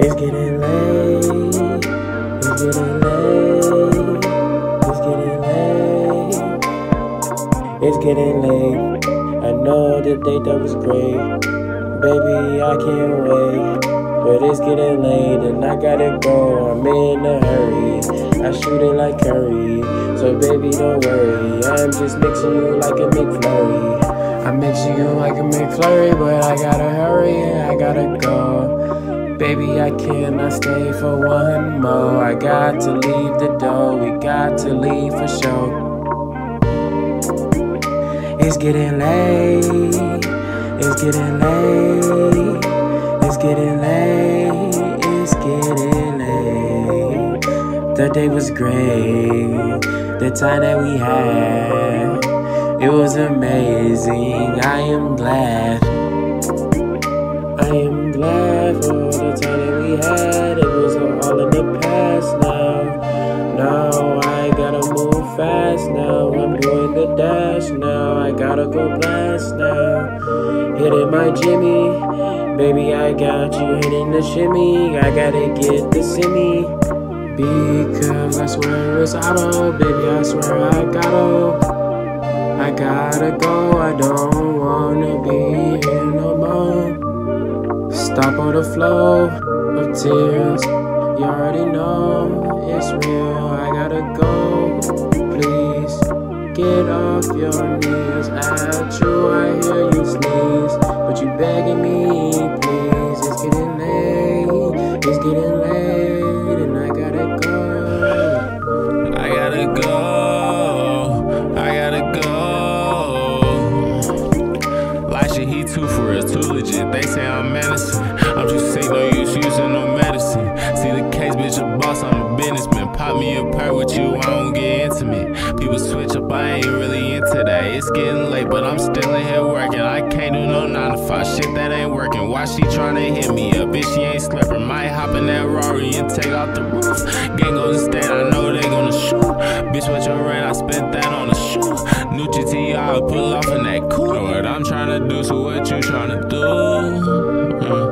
It's getting late. It's getting late. It's getting late. It's getting late. I know the date that was great. Baby, I can't wait. But it's getting late and I gotta go. I'm in a hurry. I shoot it like Curry. So baby, don't worry. I'm just mixing you like a McFlurry. I'm mixing you like a McFlurry, but I gotta hurry and I gotta go. Baby, I cannot stay for one more. I got to leave the door. We got to leave for sure. It's getting late. It's getting late. It's getting late. It's getting late. The day was great. The time that we had. It was amazing. I am glad. I am glad gotta go blast now. Hitting my Jimmy. Baby, I got you hitting the shimmy. I gotta get the simmy. Because I swear it's auto. Baby, I swear I gotta. I gotta go, I don't wanna be here no more. Stop all the flow of tears. You already know it's real. I gotta go. Please get off your knees. At you, I hear you sneeze. But you begging me, please. It's getting late. It's getting late, and I gotta go. I gotta go. I gotta go. Like shit, he too for us, too legit. They say I'm medicine. I'm just sick, no use using no medicine. See the case, bitch, a boss, I'm a businessman. Pop me a pair with you, I don't get intimate. People switch up, I ain't really into that. It's getting late, but I'm still in here working. I can't do no 9 to 5 shit that ain't working. Why she tryna hit me up? Bitch, she ain't slept. Might hop in that Rari and take off the roof. Gang goes to stand, I know they gonna shoot. Bitch, what your rent? I spent that on a shoe. New GTI, pull off in that cool. What I'm tryna do, so what you tryna do? Hmm.